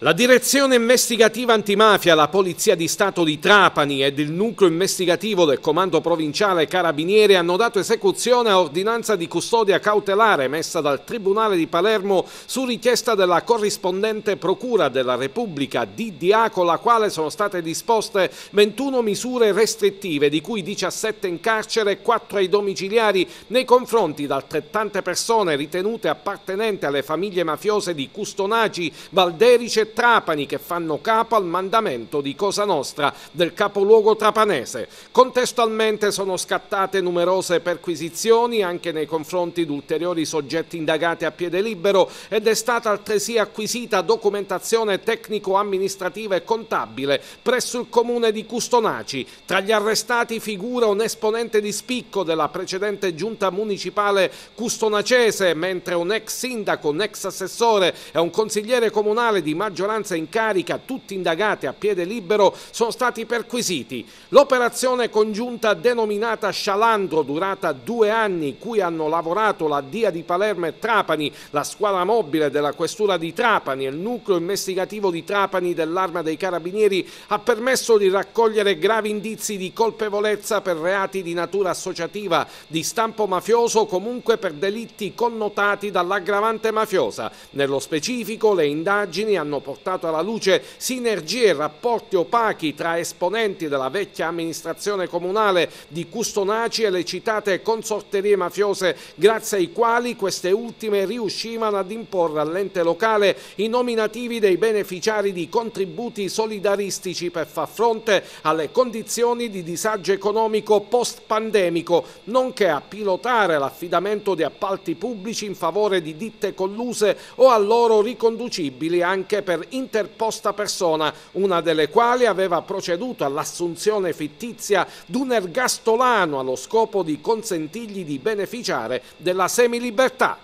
La direzione investigativa antimafia, la Polizia di Stato di Trapani ed il nucleo investigativo del Comando Provinciale Carabinieri hanno dato esecuzione a ordinanza di custodia cautelare messa dal Tribunale di Palermo su richiesta della corrispondente Procura della Repubblica DDA con la quale sono state disposte 21 misure restrittive di cui 17 in carcere e 4 ai domiciliari nei confronti da altrettante persone ritenute appartenenti alle famiglie mafiose di Custonaci, Valderice Trapani che fanno capo al mandamento di Cosa Nostra del capoluogo trapanese. Contestualmente sono scattate numerose perquisizioni anche nei confronti di ulteriori soggetti indagati a piede libero ed è stata altresì acquisita documentazione tecnico-amministrativa e contabile presso il comune di Custonaci. Tra gli arrestati figura un esponente di spicco della precedente giunta municipale custonacese, mentre un ex sindaco, un ex assessore e un consigliere comunale di maggioranza maggioranza in carica, tutti indagati a piede libero, sono stati perquisiti. L'operazione congiunta denominata Scialandro, durata due anni, cui hanno lavorato la Dia di Palermo e Trapani, la squadra mobile della Questura di Trapani e il nucleo investigativo di Trapani dell'Arma dei Carabinieri, ha permesso di raccogliere gravi indizi di colpevolezza per reati di natura associativa, di stampo mafioso o comunque per delitti connotati dall'aggravante mafiosa. Nello specifico le indagini hanno portato alla luce sinergie e rapporti opachi tra esponenti della vecchia amministrazione comunale di Custonaci e le citate consorterie mafiose grazie ai quali queste ultime riuscivano ad imporre all'ente locale i nominativi dei beneficiari di contributi solidaristici per far fronte alle condizioni di disagio economico post-pandemico, nonché a pilotare l'affidamento di appalti pubblici in favore di ditte colluse o a loro riconducibili anche per per interposta persona, una delle quali aveva proceduto all'assunzione fittizia d'un ergastolano allo scopo di consentirgli di beneficiare della semilibertà.